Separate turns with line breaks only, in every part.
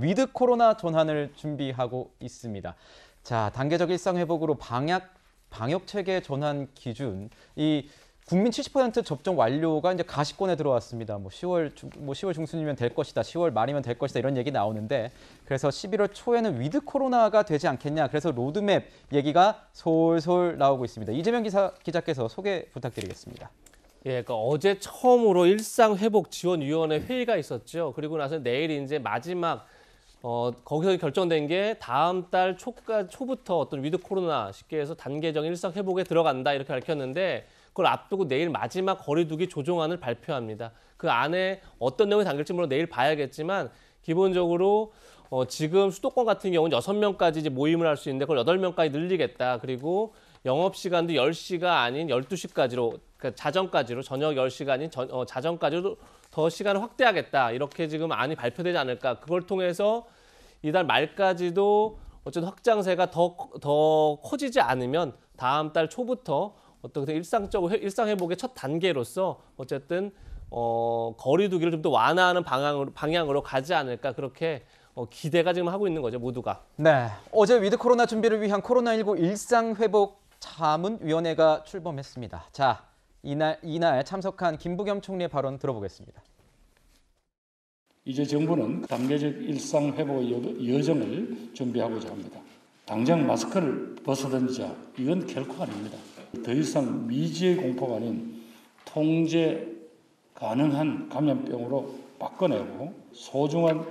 위드 코로나 전환을 준비하고 있습니다. 자, 단계적 일상 회복으로 방역 방역 체계 전환 기준 이 국민 70% 접종 완료가 이제 가시권에 들어왔습니다. 뭐 10월 중, 뭐 10월 중순이면 될 것이다. 10월 말이면 될 것이다. 이런 얘기 나오는데 그래서 11월 초에는 위드 코로나가 되지 않겠냐. 그래서 로드맵 얘기가 솔솔 나오고 있습니다. 이재명 기사 기자께서 소개 부탁드리겠습니다.
예, 그러니까 어제 처음으로 일상 회복 지원 위원회 회의가 있었죠. 그리고 나서 내일 이제 마지막 어, 거기서 결정된 게 다음 달 초까 초부터 어떤 위드 코로나 쉽게 해서 단계적 일상 회복에 들어간다 이렇게 밝혔는데 그걸 앞두고 내일 마지막 거리두기 조정안을 발표합니다. 그 안에 어떤 내용이 담길지 물론 내일 봐야겠지만 기본적으로 어, 지금 수도권 같은 경우는 여섯 명까지 이제 모임을 할 수 있는데 그걸 여덟 명까지 늘리겠다. 그리고 영업 시간도 10시가 아닌 12시까지로 그러니까 자정까지로 저녁 10시가 아닌 저, 어, 자정까지로 더 시간을 확대하겠다. 이렇게 지금 안이 발표되지 않을까. 그걸 통해서 이달 말까지도 어쨌든 확산세가 더, 더 커지지 않으면 다음 달 초부터 그 일상적으로 회- 일상 회복의 첫 단계로서 어쨌든 어, 거리두기를 좀 더 완화하는 방향으로, 방향으로 가지 않을까 그렇게 어, 기대가 지금 하고 있는 거죠 모두가.
네, 어제 위드 코로나 준비를 위한 코로나19 일상 회복 자문위원회가 출범했습니다. 자, 이날 이날 참석한 김부겸 총리의 발언 들어보겠습니다.
이제 정부는 단계적 일상 회복 여- 여정을 준비하고자 합니다. 당장 마스크를 벗어던지자 이건 결코 아닙니다. 더 이상 미지의 공포가 아닌 통제 가능한 감염병으로 바꿔내고 소중한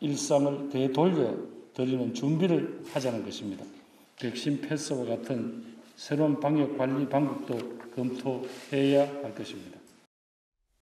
일상을 되돌려 드리는 준비를 하자는 것입니다. 백신 패스와 같은 새로운 방역 관리 방법도 검토해야 할 것입니다.